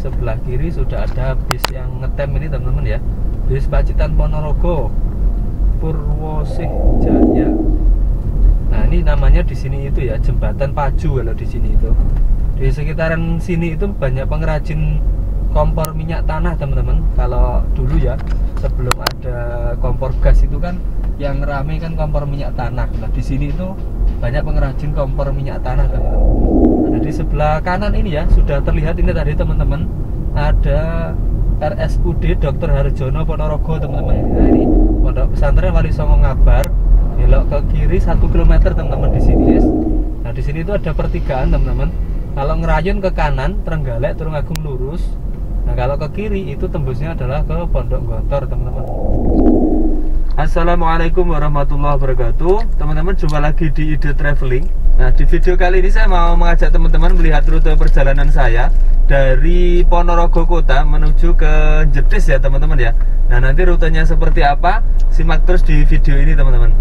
sebelah kiri sudah ada bis yang ngetem ini teman-teman ya. Bis Pacitan Ponorogo Purwosih Jaya nah ini namanya di sini itu ya jembatan Paju kalau di sini itu. Di sekitaran sini itu banyak pengrajin kompor minyak tanah teman-teman. Kalau dulu ya sebelum ada kompor gas itu kan yang rame kan kompor minyak tanah. Nah di sini itu banyak pengrajin kompor minyak tanah teman-teman di sebelah kanan ini ya sudah terlihat ini tadi teman-teman. Ada RSUD Dr. Harjono Ponorogo teman-teman. Nah, ini pondok pesantren Wali Songo Ngabar belok ke kiri satu kilometer teman-teman di sini guys. Nah di sini itu ada pertigaan teman-teman. Kalau ngerayun ke kanan Trenggalek Tulungagung lurus. Nah kalau ke kiri itu tembusnya adalah ke Pondok Gontor teman-teman Assalamualaikum warahmatullahi wabarakatuh. Teman-teman jumpa lagi di Ide Traveling. Nah di video kali ini saya mau mengajak teman-teman melihat rute perjalanan saya Dari Ponorogo Kota menuju ke Jedis ya teman-teman ya. Nah nanti rutenya seperti apa? Simak terus di video ini teman-teman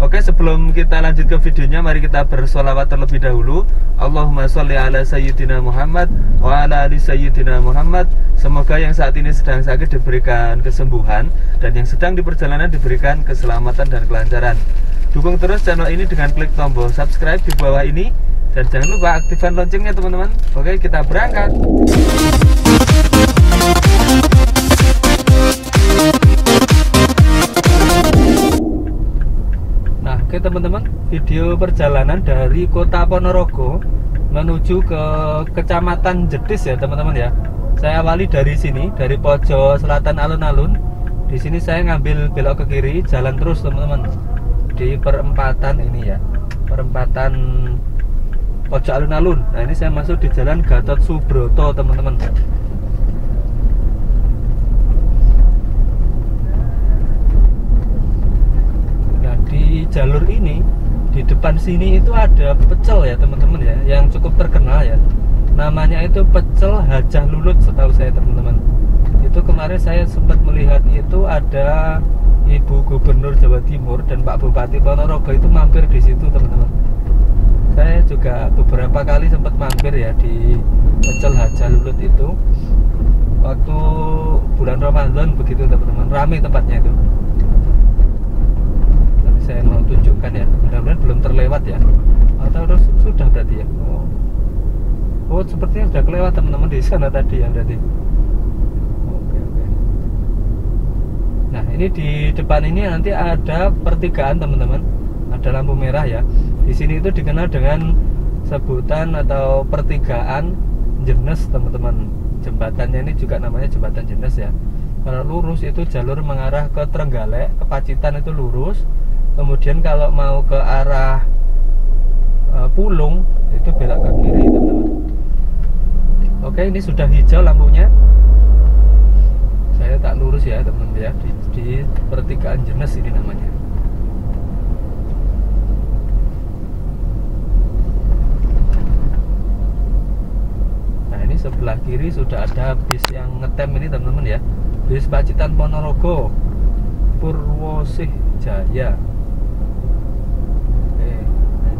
Oke sebelum kita lanjut ke videonya Mari kita bersolawat terlebih dahulu. Allahumma sholli ala sayyidina Muhammad Wa ala ali sayyidina Muhammad. Semoga yang saat ini sedang sakit diberikan kesembuhan Dan yang sedang di perjalanan diberikan keselamatan dan kelancaran. Dukung terus channel ini dengan klik tombol subscribe di bawah ini. Dan jangan lupa aktifkan loncengnya teman-teman. Oke kita berangkat oke teman-teman, video perjalanan dari Kota Ponorogo menuju ke Kecamatan Jedis ya, teman-teman ya. Saya awali dari sini, dari pojok selatan alun-alun. Di sini saya ngambil belok ke kiri, jalan terus teman-teman. Di perempatan ini ya. Perempatan pojok alun-alun. Nah, ini saya masuk di Jalan Gatot Subroto, teman-teman. Nah jalur ini di depan sini itu ada pecel ya teman-teman ya yang cukup terkenal ya. Namanya itu pecel Hajah Lulut setahu saya teman-teman. Itu kemarin saya sempat melihat itu ada Ibu Gubernur Jawa Timur dan Pak Bupati Ponorogo itu mampir di situ teman-teman. Saya juga beberapa kali sempat mampir ya di pecel Hajah Lulut itu. Waktu bulan Ramadan begitu teman-teman. Ramai tempatnya itu tunjukkan ya. Mudah-mudahan belum terlewat ya. Atau udah sudah berarti ya? Oh, oh sepertinya sudah kelewat teman-teman di sana tadi ya berarti. Nah ini di depan ini nanti ada pertigaan teman-teman. Ada lampu merah ya. Di sini itu dikenal dengan sebutan atau pertigaan jenis teman-teman. Jembatannya ini juga namanya jembatan jenis ya. Kalau lurus itu jalur mengarah ke Trenggalek ke Pacitan itu lurus kemudian kalau mau ke arah uh, Pulung itu belok ke kiri teman-teman. Oke ini sudah hijau lampunya. Saya tak lurus ya teman-teman ya. Di, di pertigaan jenis ini namanya. Nah ini sebelah kiri sudah ada bis yang ngetem ini teman-teman ya. Bis Pacitan Ponorogo Purwosih Jaya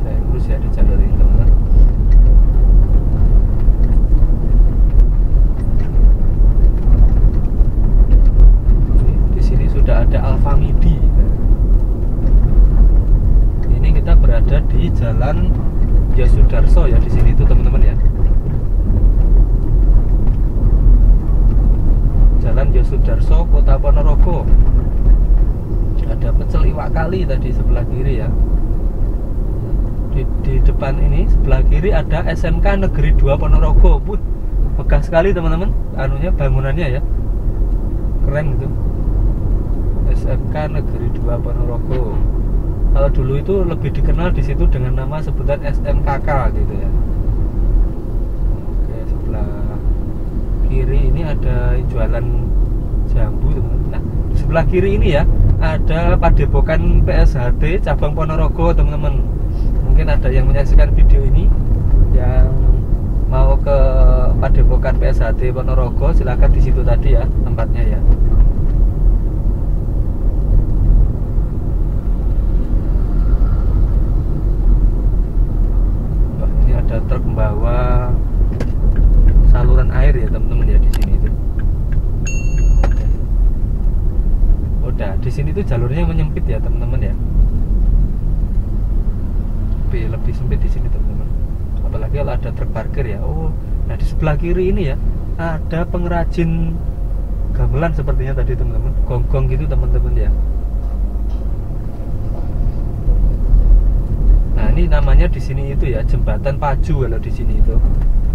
oke lurus ya di di sini sudah ada Alfamidi ini kita berada di jalan Yasudarso ya di sini itu teman-teman ya Jalan Yosudarso, Kota Ponorogo. Ada pecel iwak kali tadi sebelah kiri ya. Di, di depan ini sebelah kiri ada SMK Negeri 2 Ponorogo. Wuh, megah sekali teman-teman. Anunya bangunannya ya. Keren gitu. SMK Negeri 2 Ponorogo. Kalau dulu itu lebih dikenal di situ dengan nama sebutan SMKK gitu ya. Oke, sebelah kiri ini ada jualan jambu teman-teman. Nah, sebelah kiri ini ya ada Padepokan PSHT cabang Ponorogo teman-teman mungkin ada yang menyaksikan video ini yang mau ke Padepokan PSHT Ponorogo silahkan di situ tadi ya tempatnya ya. Wah, ini ada truk membawa saluran air ya teman-teman ya di sini itu. Udah di sini tuh jalurnya menyempit ya teman sebelah kiri ini ya ada pengrajin gamelan sepertinya tadi teman-teman. Gonggong gitu teman-teman ya. Nah ini namanya di sini itu ya jembatan Paju kalau di sini itu.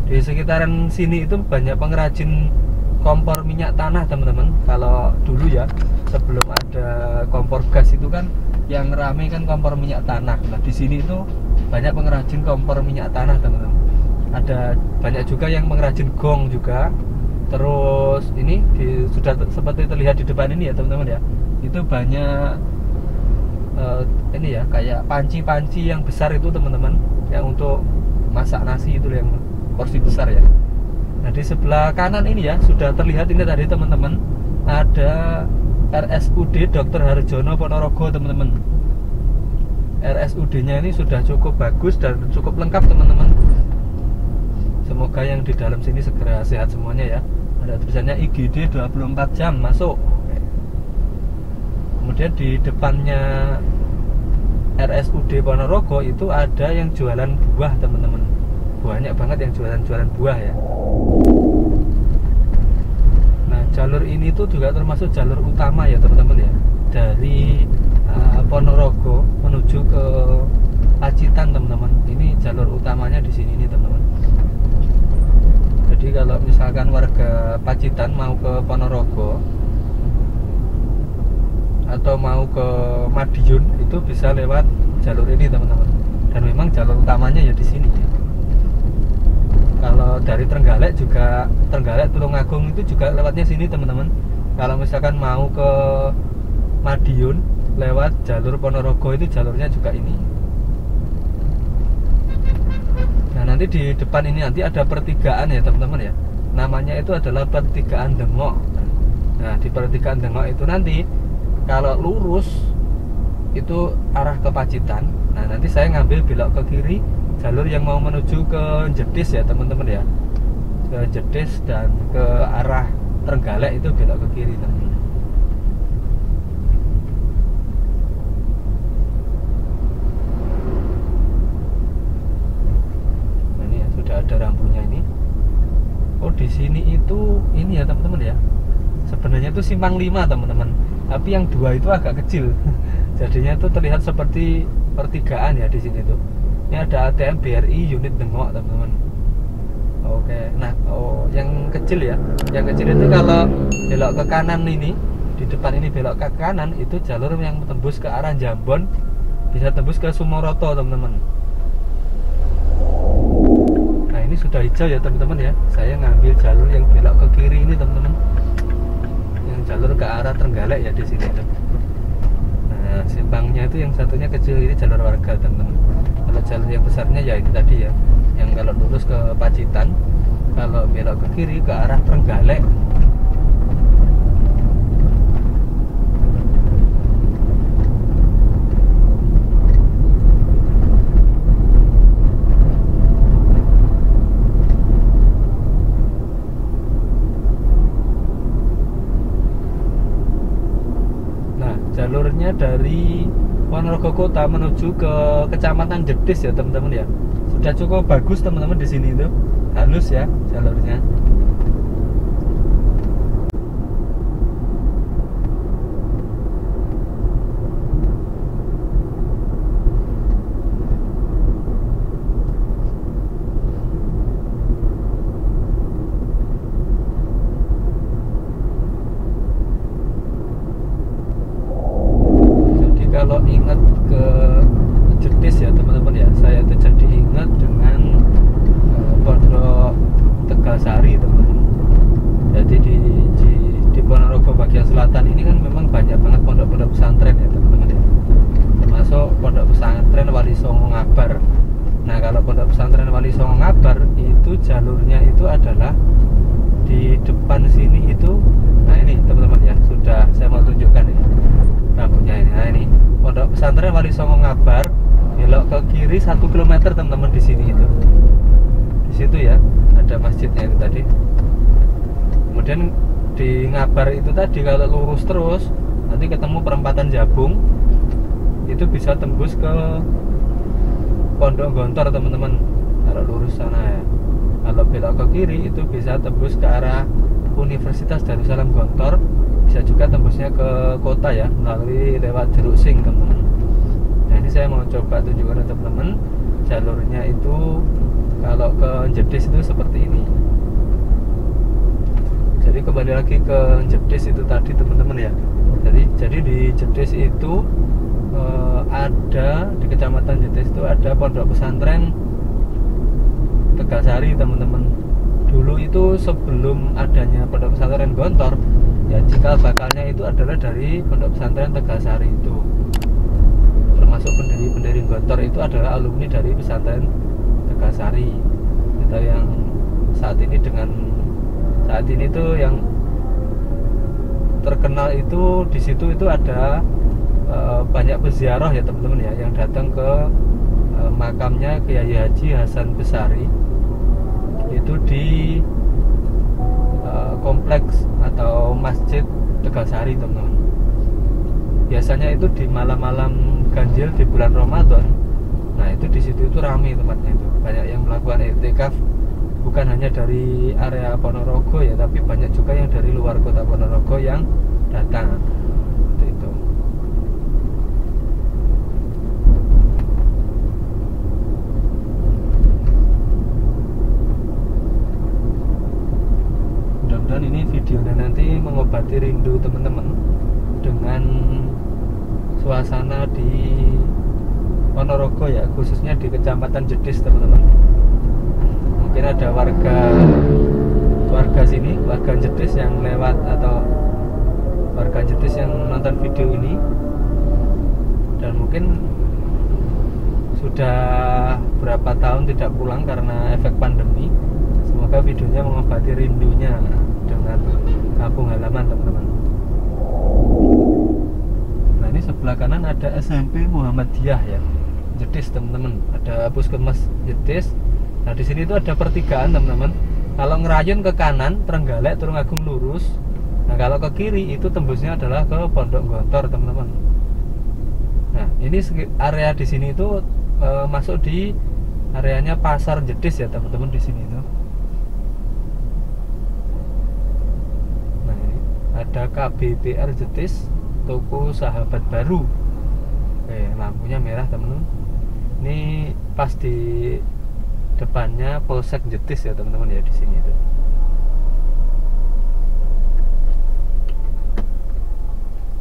Di sekitaran sini itu banyak pengrajin kompor minyak tanah teman-teman. Kalau dulu ya sebelum ada kompor gas itu kan yang rame kan kompor minyak tanah. Nah di sini itu banyak pengrajin kompor minyak tanah teman-teman ada banyak juga yang pengrajin gong juga. Terus ini di, sudah seperti terlihat di depan ini ya teman-teman ya. Itu banyak uh, ini ya kayak panci-panci yang besar itu teman-teman. Yang untuk masak nasi itu yang porsi besar ya. Nah di sebelah kanan ini ya sudah terlihat ini tadi teman-teman. Ada RSUD Dr. Harjono Ponorogo teman-teman. RSUD-nya ini sudah cukup bagus dan cukup lengkap teman-teman semoga yang di dalam sini segera sehat semuanya ya. Ada tulisannya IGD 24 jam masuk. Kemudian di depannya RSUD Ponorogo itu ada yang jualan buah teman-teman. Banyak banget yang jualan-jualan buah ya. Nah jalur ini tuh juga termasuk jalur utama ya teman-teman ya. Dari uh, Ponorogo menuju ke Pacitan teman-teman. Ini jalur utamanya di sini nih teman-teman jadi kalau misalkan warga Pacitan mau ke Ponorogo atau mau ke Madiun itu bisa lewat jalur ini teman-teman. Dan memang jalur utamanya ya di sini. Kalau dari Trenggalek juga Trenggalek Tulungagung itu juga lewatnya sini teman-teman. Kalau misalkan mau ke Madiun lewat jalur Ponorogo itu jalurnya juga ini nanti di depan ini nanti ada pertigaan ya teman-teman ya. Namanya itu adalah pertigaan Dengok. Nah di pertigaan Dengok itu nanti kalau lurus itu arah ke Pacitan. Nah nanti saya ngambil belok ke kiri jalur yang mau menuju ke Jedis ya teman-teman ya. Ke Jedis dan ke arah Trenggalek itu belok ke kiri teman-teman ada rambunya ini. Oh di sini itu ini ya teman-teman ya. Sebenarnya itu simpang 5 teman-teman. Tapi yang dua itu agak kecil. Jadinya itu terlihat seperti pertigaan ya di sini tuh. Ini ada ATM BRI unit Dengok teman-teman. Oke nah oh yang kecil ya. Yang kecil itu kalau belok ke kanan ini di depan ini belok ke kanan itu jalur yang tembus ke arah Jambon bisa tembus ke Sumoroto teman-teman ini sudah hijau ya teman-teman ya. Saya ngambil jalur yang belok ke kiri ini teman-teman. Yang jalur ke arah Trenggalek ya di sini nah simpangnya itu yang satunya kecil ini jalur warga teman-teman. Kalau jalur yang besarnya ya ini tadi ya. Yang kalau lurus ke Pacitan kalau belok ke kiri ke arah Trenggalek jalurnya dari Ponorogo Kota menuju ke Kecamatan Jedis ya teman-teman ya. Sudah cukup bagus teman-teman di sini itu. Halus ya jalurnya jalurnya itu adalah di depan sini itu nah ini teman-teman ya sudah saya mau tunjukkan ini rambutnya ini. Nah ini pondok pesantren Wali Songo Ngabar belok ke kiri satu kilometer teman-teman di sini itu. Di situ ya ada masjidnya itu tadi. Kemudian di Ngabar itu tadi kalau lurus terus nanti ketemu perempatan Jabung itu bisa tembus ke Pondok Gontor teman-teman kalau lurus sana ya kalau belok ke kiri itu bisa tembus ke arah Universitas Darussalam Gontor. Bisa juga tembusnya ke kota ya melalui lewat Jeruk Sing teman-teman. Nah ini saya mau coba tunjukkan teman-teman. Jalurnya itu kalau ke Jedis itu seperti ini. Jadi kembali lagi ke Jedis itu tadi teman-teman ya. Jadi jadi di Jedis itu eh, ada di kecamatan Jedis itu ada pondok pesantren Tegasari teman-teman. Dulu itu sebelum adanya pondok pesantren Gontor ya cikal bakalnya itu adalah dari pondok pesantren Tegasari itu. Termasuk pendiri-pendiri Gontor itu adalah alumni dari pesantren Tegasari itu yang saat ini dengan saat ini tuh yang terkenal itu di situ itu ada e, banyak peziarah ya teman-teman ya yang datang ke e, makamnya Kiai Haji Hasan Besari itu di e, kompleks atau masjid Tegalsari teman-teman. Biasanya itu di malam-malam ganjil di bulan Ramadan. Nah itu di situ itu ramai tempatnya itu. Banyak yang melakukan etikaf bukan hanya dari area Ponorogo ya tapi banyak juga yang dari luar kota Ponorogo yang datang itu, itu. Mudah-mudahan ini videonya nanti mengobati rindu teman-teman dengan suasana di Ponorogo ya khususnya di kecamatan Jedis teman-teman. Mungkin ada warga warga sini warga Jedis yang lewat atau warga Jedis yang nonton video ini. Dan mungkin sudah berapa tahun tidak pulang karena efek pandemi. Semoga videonya mengobati rindunya kampung halaman teman-teman nah ini sebelah kanan ada SMP Muhammadiyah ya Jedis teman-teman ada puskesmas Jedis Nah di sini itu ada pertigaan teman-teman. Kalau ngerayun ke kanan Trenggalek Turun Agung lurus. Nah kalau ke kiri itu tembusnya adalah ke Pondok Gontor teman-teman. Nah ini area di sini itu e, masuk di areanya Pasar Jedis ya teman-teman di sini itu. Nah ini ada KBBR Jedis toko sahabat baru. Oke lampunya merah teman-teman. Ini pas di depannya Polsek Jetis ya teman-teman ya di sini itu.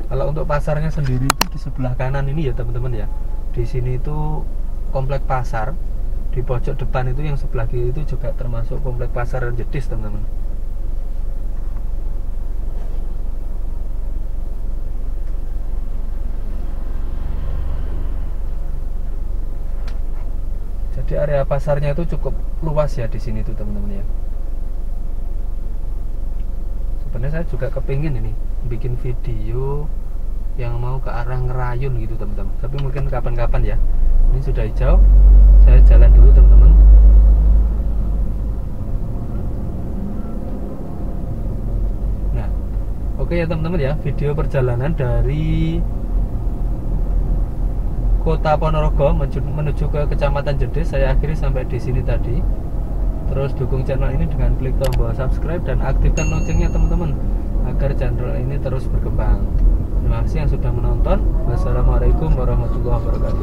Kalau untuk pasarnya sendiri itu di sebelah kanan ini ya teman-teman ya. Di sini itu komplek pasar. Di pojok depan itu yang sebelah kiri itu juga termasuk komplek pasar Jetis teman-teman. Jadi area pasarnya itu cukup luas ya di sini tuh teman-teman ya. Sebenarnya saya juga kepingin ini bikin video yang mau ke arah ngerayun gitu teman-teman. Tapi mungkin kapan-kapan ya. Ini sudah hijau saya jalan dulu teman-teman. Nah oke ya teman-teman ya. Video perjalanan dari Kota Ponorogo menuju ke Kecamatan Jedes saya akhiri sampai di sini tadi. Terus dukung channel ini dengan klik tombol subscribe dan aktifkan loncengnya teman-teman agar channel ini terus berkembang. Terima kasih yang sudah menonton. Wassalamualaikum warahmatullahi wabarakatuh.